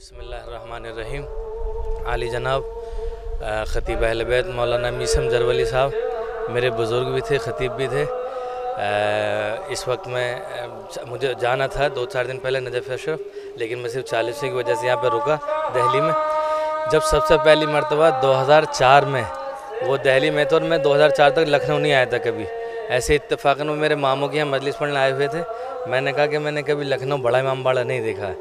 بسم اللہ الرحمن الرحیم. عالی جناب خطیب اہل بیت، مولانا میسم جرولی صاحب، میرے بزرگ بھی تھے، خطیب بھی تھے۔ اس وقت میں مجھے جانا تھا دو چار دن پہلے نجف اشرف، لیکن میں صرف چالیسویں کی وجہ سے یہاں پہ رکا دہلی میں۔ جب سب سے پہلی مرتبہ دو ہزار چار میں، وہ دہلی میں تو اور میں دو ہزار چار تک لکھنؤ نہیں آیا تھا کبھی۔ ایسے اتفاقاً وہ میرے ماموں کے یہاں مجلس پڑھنے آئے ہوئے تھے۔ میں نے کہا کہ میں نے کبھی لکھنؤ بڑا امام باڑہ نہیں دیکھا ہے۔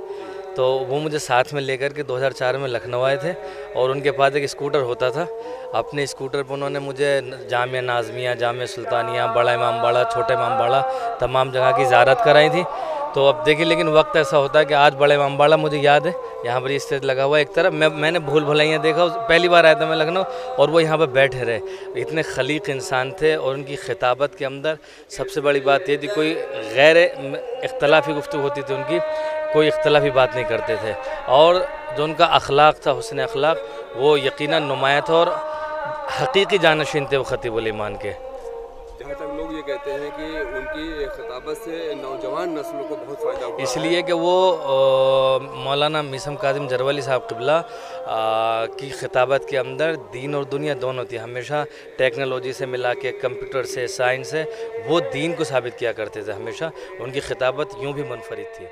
تو وہ مجھے ساتھ میں لے کر کے دو ہزار چار میں لکھنؤ آئے تھے اور ان کے پاس ایک اسکوٹر ہوتا تھا۔ اپنے اسکوٹر پہ انہوں نے مجھے جامعہ نازمیہ جامعہ سلطانیہ، بڑا امام باڑہ چھوٹے امام باڑہ تمام جگہ کی زیارت کرائی تھی۔ تو اب دیکھیں لیکن وقت ایسا ہوتا ہے کہ آج بڑے امام باڑہ مجھے یاد ہے، یہاں پر یہ اسٹیج لگا ہوا ہے ایک طرف۔ میں میں نے بھول بھلائیاں دیکھا پہلی بار آیا تھا میں لکھنؤ، اور وہ یہاں پہ بیٹھے رہے۔ اتنے خلیق انسان تھے اور ان کی خطابت کے اندر سب سے بڑی بات یہ تھی، کوئی غیر اختلافی گفتگو ہوتی تھی ان کی، کوئی اختلافی بات نہیں کرتے تھے۔ اور جو ان کا اخلاق تھا، حسن اخلاق، وہ یقیناً نمایاں تھا اور حقیقی جانشین تھے وہ خطیب الایمان کے۔ لوگ یہ کہتے ہیں کہ ان کی خطابت سے نوجوان نسلوں کو بہت فائدہ ہوا اس لیے کہ وہ مولانا میسم کاظم جروالی صاحب قبلہ کی خطابت کے اندر دین اور دنیا دونوں تھی۔ ہمیشہ ٹیکنالوجی سے ملا کے کمپیوٹر سے سائنس سے وہ دین کو ثابت کیا کرتے تھے ہمیشہ۔ ان کی خطابت یوں بھی منفرد تھی۔